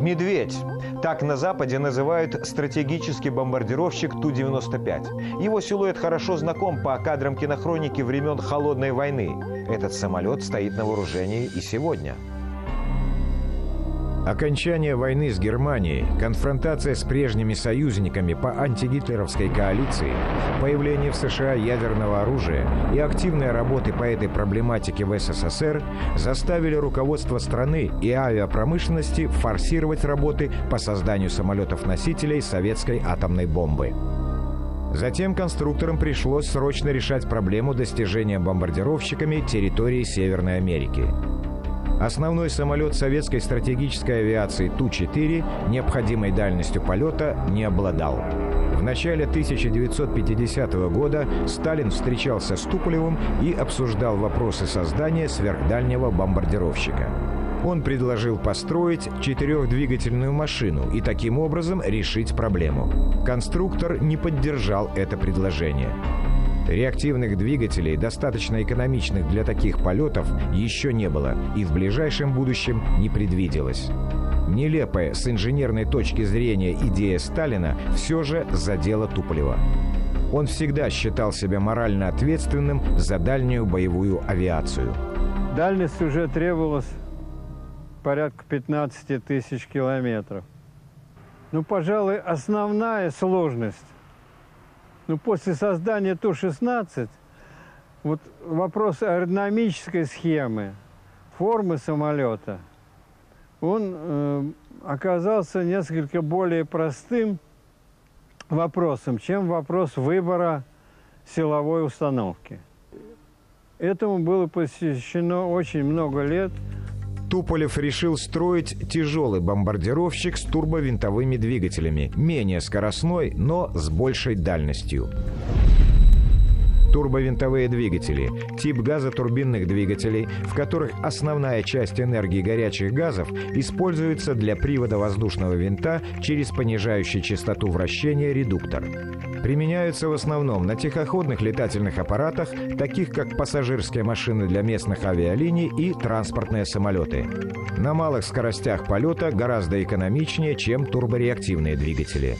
«Медведь». Так на Западе называют стратегический бомбардировщик Ту-95. Его силуэт хорошо знаком по кадрам кинохроники времен Холодной войны. Этот самолет стоит на вооружении и сегодня. Окончание войны с Германией, конфронтация с прежними союзниками по антигитлеровской коалиции, появление в США ядерного оружия и активные работы по этой проблематике в СССР заставили руководство страны и авиапромышленности форсировать работы по созданию самолетов-носителей советской атомной бомбы. Затем конструкторам пришлось срочно решать проблему достижения бомбардировщиками территории Северной Америки – Основной самолет советской стратегической авиации Ту-4 необходимой дальностью полета не обладал. В начале 1950 года Сталин встречался с Туполевым и обсуждал вопросы создания сверхдальнего бомбардировщика. Он предложил построить четырехдвигательную машину и таким образом решить проблему. Конструктор не поддержал это предложение. Реактивных двигателей, достаточно экономичных для таких полетов, еще не было и в ближайшем будущем не предвиделось. Нелепая с инженерной точки зрения идея Сталина все же задела Туполева. Он всегда считал себя морально ответственным за дальнюю боевую авиацию. Дальность уже требовалась порядка 15 тысяч километров. Ну, пожалуй, основная сложность но ну, после создания Ту-16 вот вопрос аэродинамической схемы, формы самолета, он э, оказался несколько более простым вопросом, чем вопрос выбора силовой установки. Этому было посвящено очень много лет – Туполев решил строить тяжелый бомбардировщик с турбовинтовыми двигателями, менее скоростной, но с большей дальностью. Турбовинтовые двигатели – тип газотурбинных двигателей, в которых основная часть энергии горячих газов используется для привода воздушного винта через понижающий частоту вращения редуктор. Применяются в основном на тихоходных летательных аппаратах, таких как пассажирские машины для местных авиалиний и транспортные самолеты. На малых скоростях полета гораздо экономичнее, чем турбореактивные двигатели.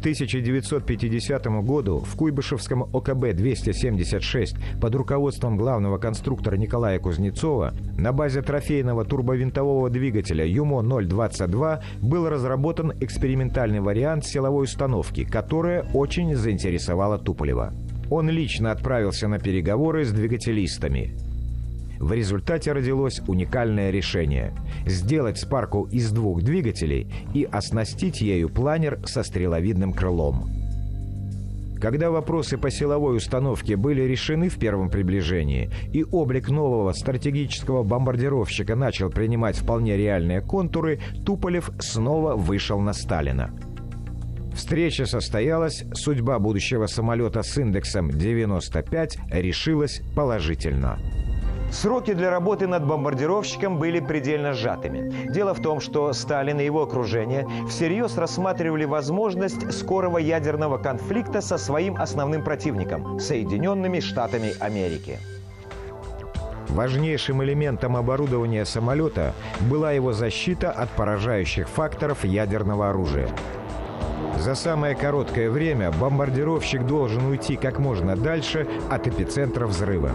1950 году в Куйбышевском ОКБ-276 под руководством главного конструктора Николая Кузнецова на базе трофейного турбовинтового двигателя ЮМО-022 был разработан экспериментальный вариант силовой установки, которая очень заинтересовала Туполева. Он лично отправился на переговоры с двигателистами. В результате родилось уникальное решение – сделать спарку из двух двигателей и оснастить ею планер со стреловидным крылом. Когда вопросы по силовой установке были решены в первом приближении и облик нового стратегического бомбардировщика начал принимать вполне реальные контуры, Туполев снова вышел на Сталина. Встреча состоялась, судьба будущего самолета с индексом 95 решилась положительно. Сроки для работы над бомбардировщиком были предельно сжатыми. Дело в том, что Сталин и его окружение всерьез рассматривали возможность скорого ядерного конфликта со своим основным противником – Соединенными Штатами Америки. Важнейшим элементом оборудования самолета была его защита от поражающих факторов ядерного оружия. За самое короткое время бомбардировщик должен уйти как можно дальше от эпицентра взрыва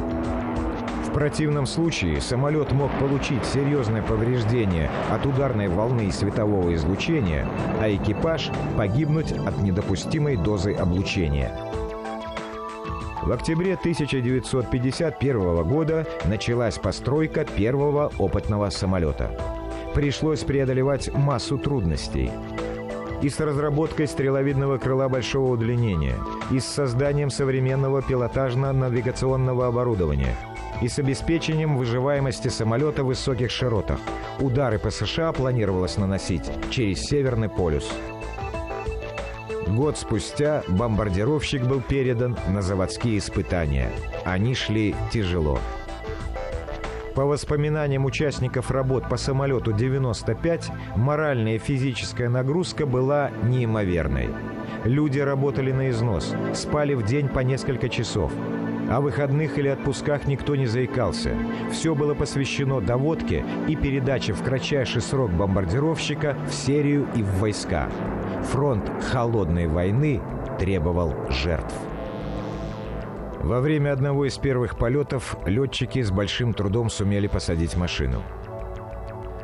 противном случае самолет мог получить серьезное повреждение от ударной волны и светового излучения, а экипаж погибнуть от недопустимой дозы облучения. В октябре 1951 года началась постройка первого опытного самолета. Пришлось преодолевать массу трудностей и с разработкой стреловидного крыла большого удлинения, и с созданием современного пилотажно-навигационного оборудования – и с обеспечением выживаемости самолета в высоких широтах. Удары по США планировалось наносить через Северный полюс. Год спустя бомбардировщик был передан на заводские испытания. Они шли тяжело. По воспоминаниям участников работ по самолету 95, моральная и физическая нагрузка была неимоверной. Люди работали на износ, спали в день по несколько часов – О выходных или отпусках никто не заикался. Все было посвящено доводке и передаче в кратчайший срок бомбардировщика в серию и в войска. Фронт холодной войны требовал жертв. Во время одного из первых полетов летчики с большим трудом сумели посадить машину.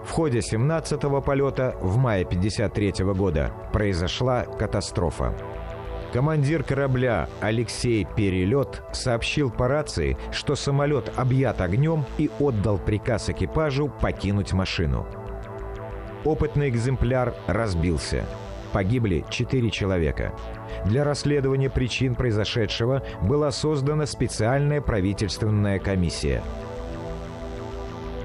В ходе 17-го полета в мае 1953 года произошла катастрофа. Командир корабля Алексей Перелет сообщил по рации, что самолет объят огнем и отдал приказ экипажу покинуть машину. Опытный экземпляр разбился. Погибли четыре человека. Для расследования причин произошедшего была создана специальная правительственная комиссия.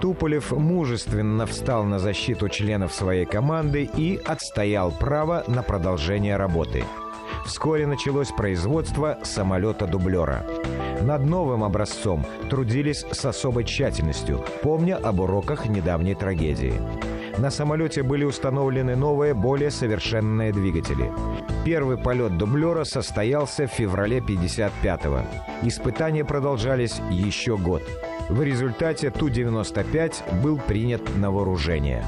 Туполев мужественно встал на защиту членов своей команды и отстоял право на продолжение работы – Вскоре началось производство самолета-дублера. Над новым образцом трудились с особой тщательностью, помня об уроках недавней трагедии. На самолете были установлены новые, более совершенные двигатели. Первый полет дублера состоялся в феврале 55-го. Испытания продолжались еще год. В результате Ту-95 был принят на вооружение.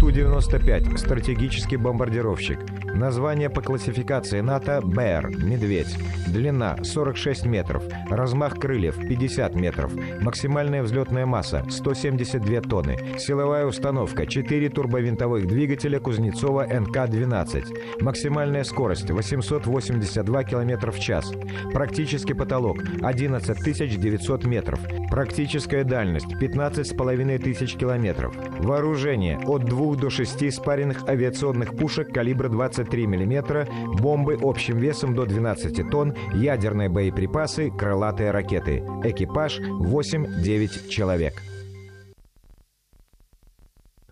Ту-95 – стратегический бомбардировщик – Название по классификации НАТО «Бэр» – «Медведь». Длина – 46 метров. Размах крыльев – 50 метров. Максимальная взлетная масса – 172 тонны. Силовая установка – 4 турбовинтовых двигателя Кузнецова НК-12. Максимальная скорость – 882 км в час. Практический потолок – 11 900 метров. Практическая дальность – 15,5 тысяч километров. Вооружение – от 2 до 6 спаренных авиационных пушек калибра 20 23 мм, бомбы общим весом до 12 тонн, ядерные боеприпасы, крылатые ракеты. Экипаж 8-9 человек.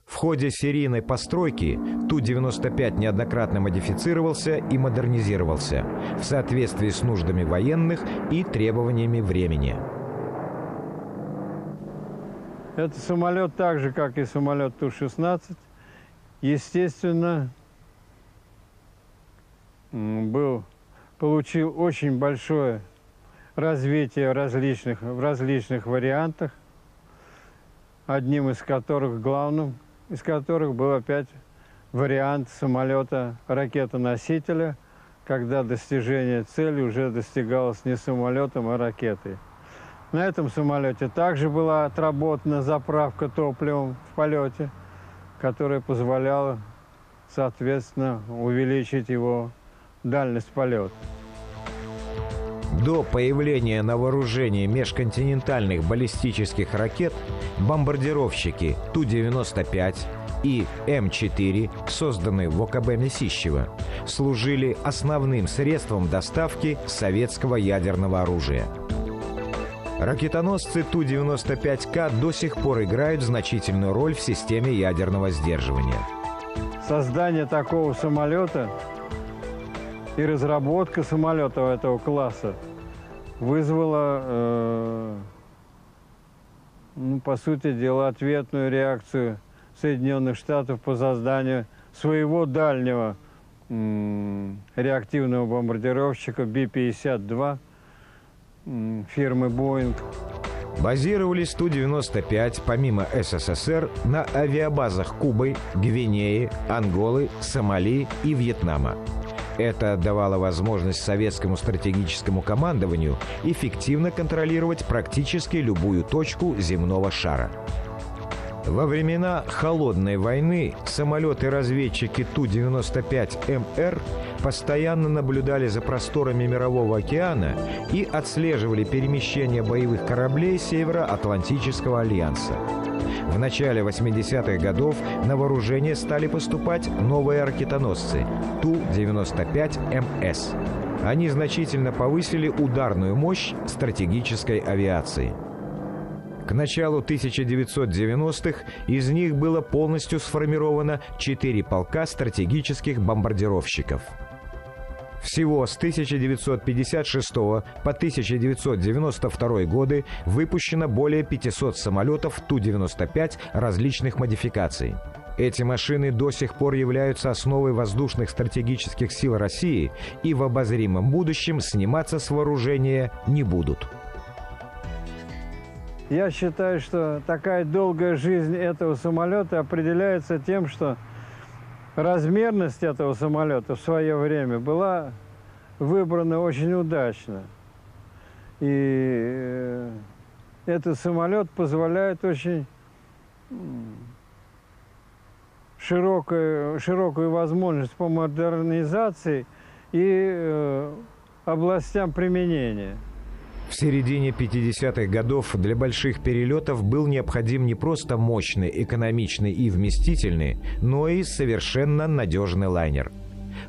В ходе серийной постройки Ту-95 неоднократно модифицировался и модернизировался в соответствии с нуждами военных и требованиями времени. Это самолет так же, как и самолет Ту-16. Естественно, был, получил очень большое развитие различных, в различных вариантах, одним из которых, главным из которых был опять вариант самолета ракетоносителя, когда достижение цели уже достигалось не самолетом, а ракетой. На этом самолете также была отработана заправка топливом в полете, которая позволяла, соответственно, увеличить его дальность полета. До появления на вооружении межконтинентальных баллистических ракет бомбардировщики Ту-95 и М-4, созданные в ОКБ Месищева, служили основным средством доставки советского ядерного оружия. Ракетоносцы Ту-95К до сих пор играют значительную роль в системе ядерного сдерживания. Создание такого самолета и разработка самолетов этого класса вызвала, э, ну, по сути дела, ответную реакцию Соединенных Штатов по созданию своего дальнего реактивного бомбардировщика Би-52 э, фирмы «Боинг». Базировались Ту-95 помимо СССР на авиабазах Кубы, Гвинеи, Анголы, Сомали и Вьетнама. Это давало возможность советскому стратегическому командованию эффективно контролировать практически любую точку земного шара. Во времена Холодной войны самолеты-разведчики Ту-95МР постоянно наблюдали за просторами Мирового океана и отслеживали перемещение боевых кораблей Североатлантического альянса. В начале 80-х годов на вооружение стали поступать новые ракетоносцы Ту-95МС. Они значительно повысили ударную мощь стратегической авиации. К началу 1990-х из них было полностью сформировано четыре полка стратегических бомбардировщиков – всего с 1956 по 1992 годы выпущено более 500 самолетов Ту-95 различных модификаций. Эти машины до сих пор являются основой воздушных стратегических сил России и в обозримом будущем сниматься с вооружения не будут. Я считаю, что такая долгая жизнь этого самолета определяется тем, что размерность этого самолета в свое время была выбрана очень удачно. И э, этот самолет позволяет очень широкую, широкую возможность по модернизации и э, областям применения. В середине 50-х годов для больших перелетов был необходим не просто мощный, экономичный и вместительный, но и совершенно надежный лайнер.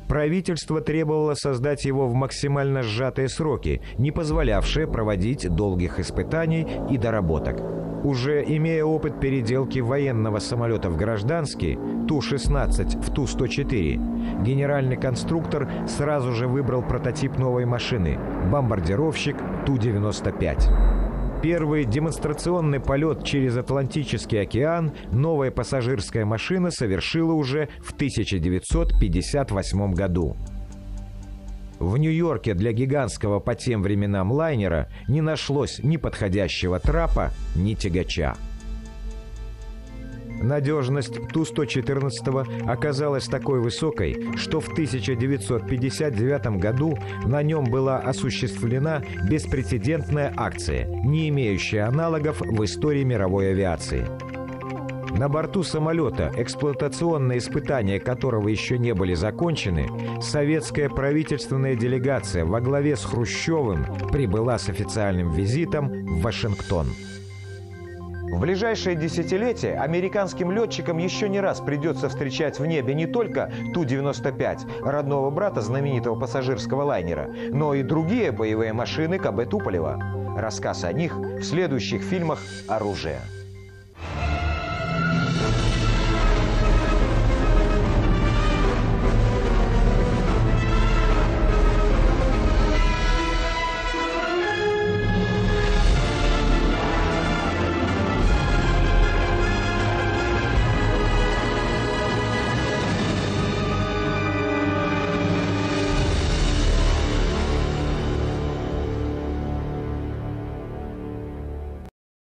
Правительство требовало создать его в максимально сжатые сроки, не позволявшие проводить долгих испытаний и доработок. Уже имея опыт переделки военного самолета в гражданский, Ту-16 в Ту-104, генеральный конструктор сразу же выбрал прототип новой машины – бомбардировщик Ту-95. Первый демонстрационный полет через Атлантический океан новая пассажирская машина совершила уже в 1958 году. В Нью-Йорке для гигантского по тем временам лайнера не нашлось ни подходящего трапа, ни тягача. Надежность Ту-114 оказалась такой высокой, что в 1959 году на нем была осуществлена беспрецедентная акция, не имеющая аналогов в истории мировой авиации – на борту самолета, эксплуатационные испытания которого еще не были закончены, советская правительственная делегация во главе с Хрущевым прибыла с официальным визитом в Вашингтон. В ближайшее десятилетие американским летчикам еще не раз придется встречать в небе не только Ту-95, родного брата знаменитого пассажирского лайнера, но и другие боевые машины КБ Туполева. Рассказ о них в следующих фильмах «Оружие».